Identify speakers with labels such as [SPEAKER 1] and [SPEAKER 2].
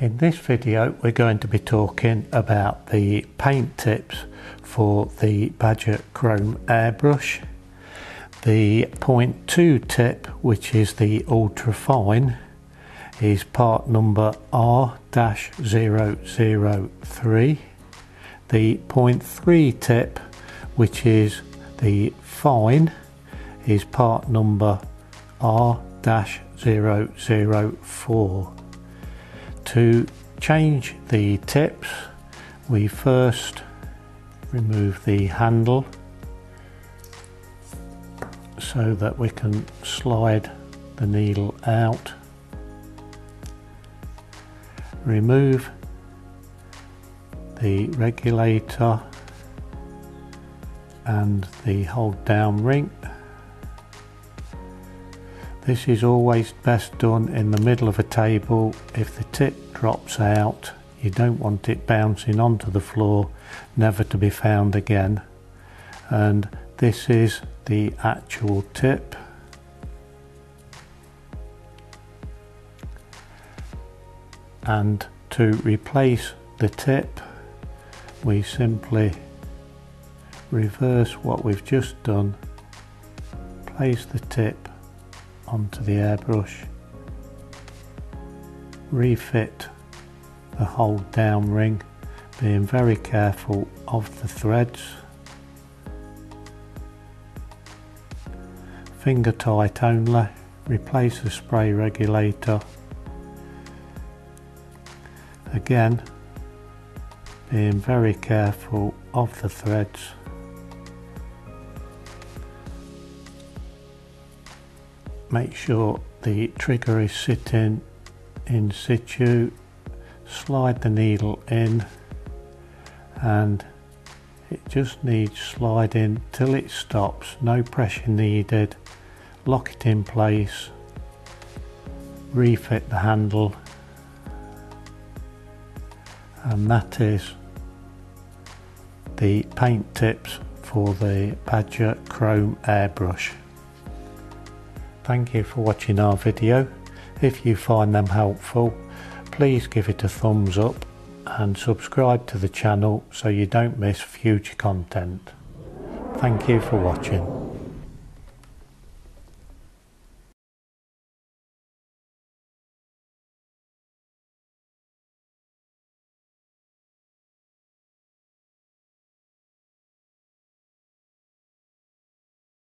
[SPEAKER 1] In this video we're going to be talking about the paint tips for the Badger Krome airbrush. The 0.2 tip which is the ultra fine is part number R-003. The 0.3 tip which is the fine is part number R-004. To change the tips, we first remove the handle so that we can slide the needle out. Remove the regulator and the hold down ring this is always best done in the middle of a table. If the tip drops out, you don't want it bouncing onto the floor, never to be found again. And this is the actual tip. And to replace the tip, we simply reverse what we've just done, place the tip onto the airbrush, refit the hold down ring, being very careful of the threads. Finger tight only, replace the spray regulator. Again, being very careful of the threads. Make sure the trigger is sitting in situ slide the needle in and it just needs sliding till it stops no pressure needed lock it in place refit the handle and that is the paint tips for the Badger Krome airbrush. Thank you for watching our video. If you find them helpful, please give it a thumbs up and subscribe to the channel so you don't miss future content. Thank you for watching.